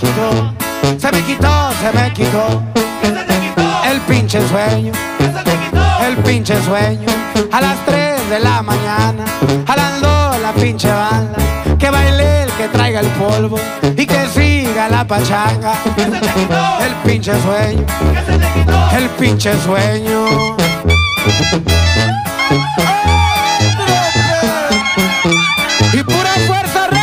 quitó, se me quitó, se me quitó. El pinche sueño, el pinche sueño. A las 3 de la mañana, jalando la pinche banda. Que baile el que traiga el polvo y que siga la pachanga. El pinche sueño, el pinche sueño. ¡Eh, y pura fuerza